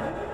you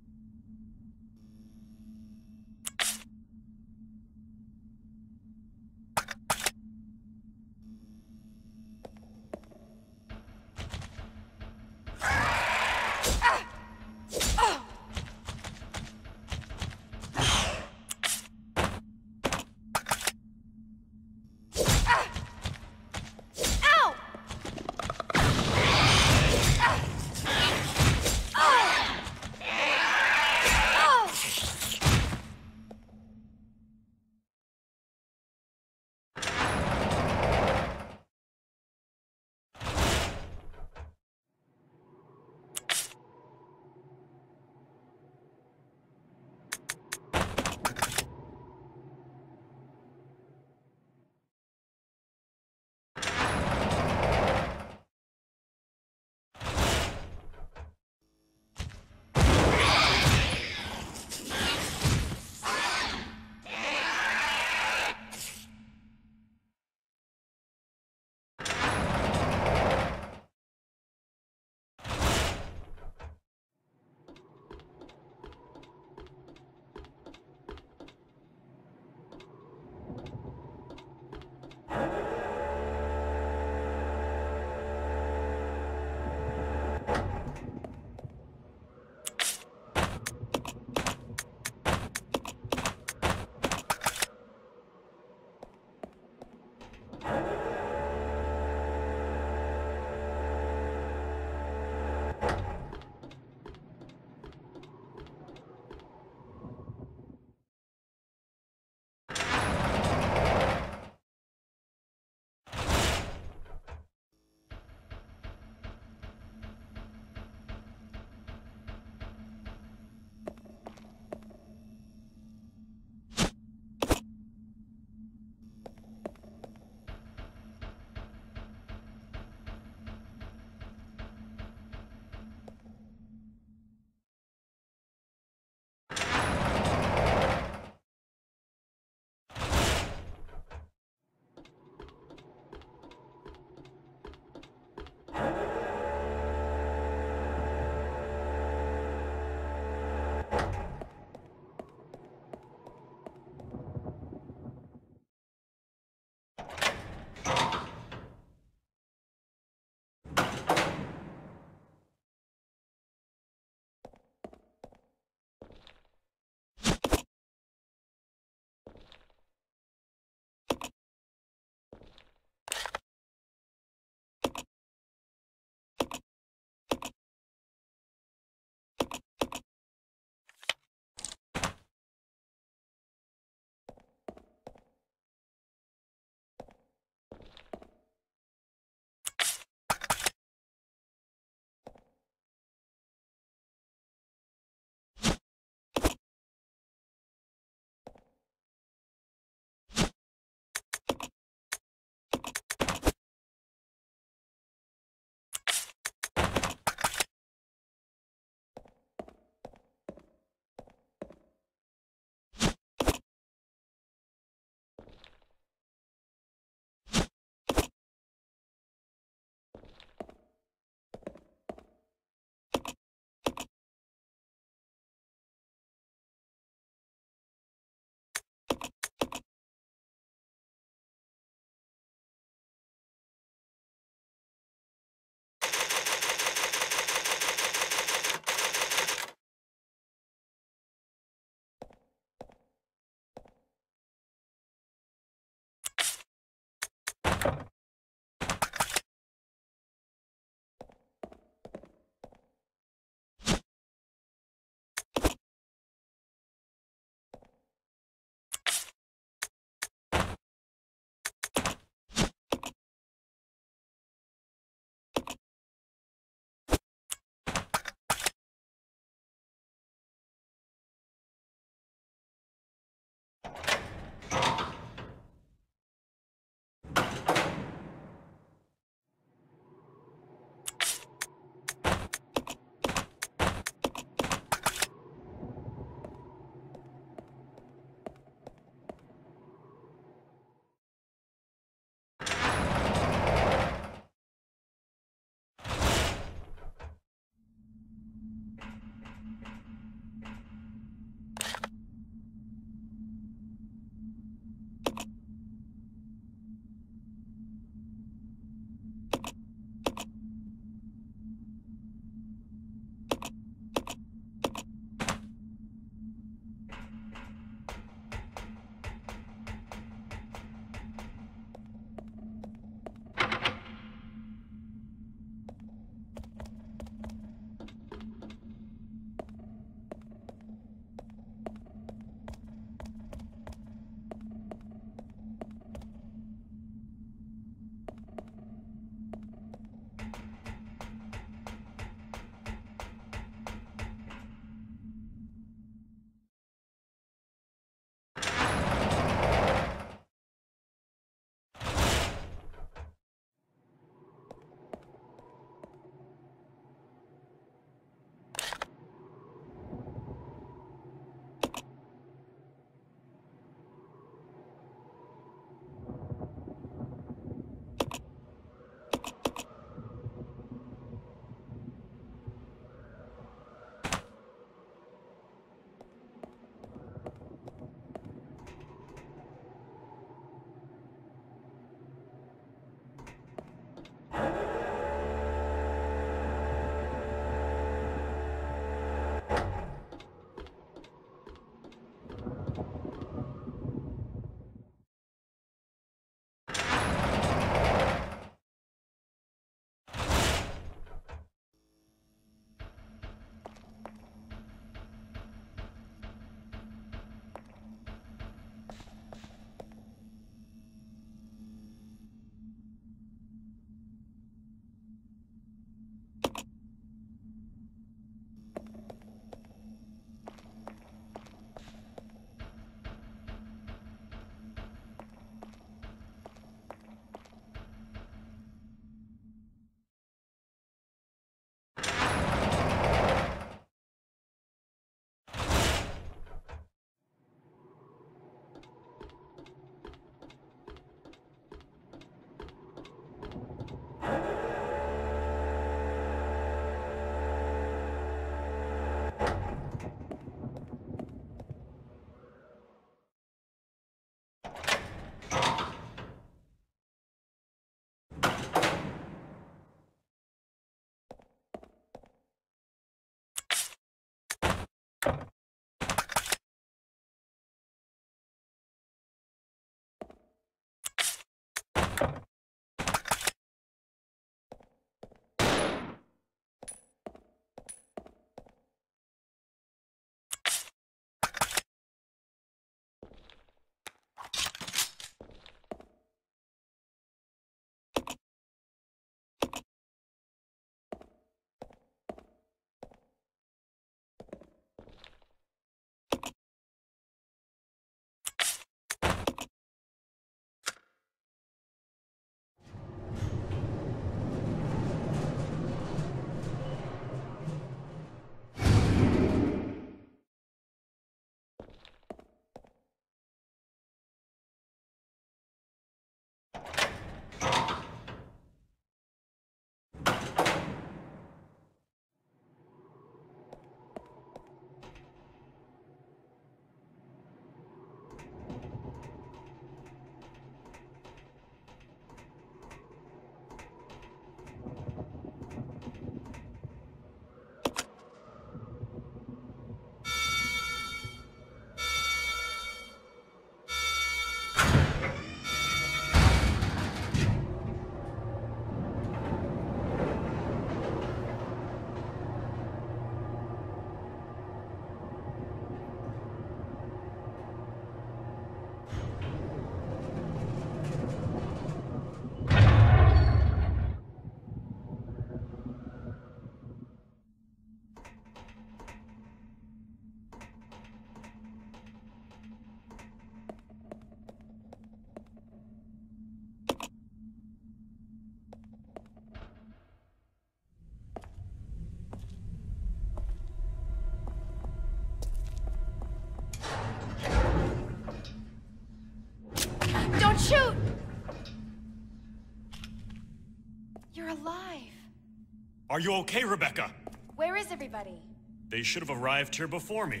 Are you okay, Rebecca? Where is everybody? They should have arrived here before me.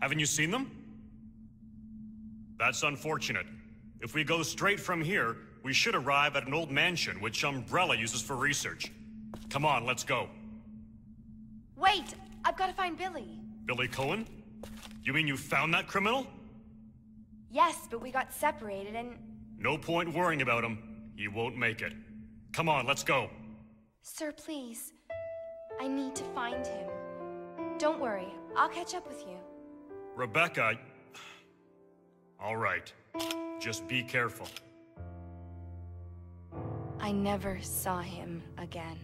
Haven't you seen them? That's unfortunate. If we go straight from here, we should arrive at an old mansion which Umbrella uses for research. Come on, let's go. Wait! I've got to find Billy. Billy Coen? You mean you found that criminal? Yes, but we got separated and... No point worrying about him. He won't make it. Come on, let's go. Sir, please. I need to find him. Don't worry, I'll catch up with you. Rebecca... All right. Just be careful. I never saw him again.